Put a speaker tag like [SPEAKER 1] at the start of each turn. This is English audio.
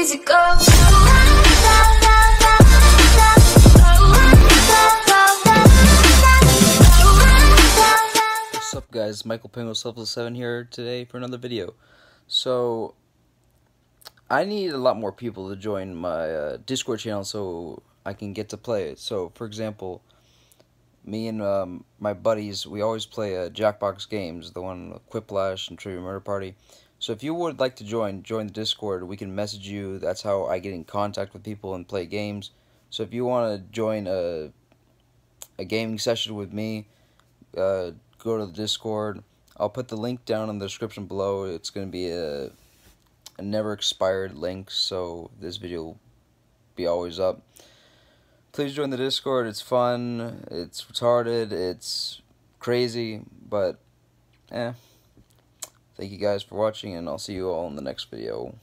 [SPEAKER 1] easy go.
[SPEAKER 2] What's up guys, Michael Pingo Selfless 7 here today for another video. So, I need a lot more people to join my uh, Discord channel so I can get to play it. So, for example, me and um, my buddies, we always play uh, Jackbox games, the one with Quiplash and Trivia Murder Party. So if you would like to join, join the Discord, we can message you. That's how I get in contact with people and play games. So if you want to join a, a gaming session with me, uh, go to the Discord. I'll put the link down in the description below. It's going to be a, a never expired link, so this video will be always up. Please join the Discord. It's fun. It's retarded. It's crazy, but eh. Thank you guys for watching, and I'll see you all in the next video.